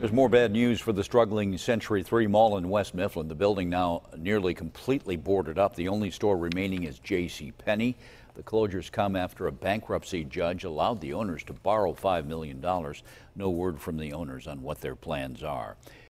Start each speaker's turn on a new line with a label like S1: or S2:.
S1: There's more bad news for the struggling Century 3 Mall in West Mifflin. The building now nearly completely boarded up. The only store remaining is J.C. Penney. The closures come after a bankruptcy judge allowed the owners to borrow $5 million. No word from the owners on what their plans are.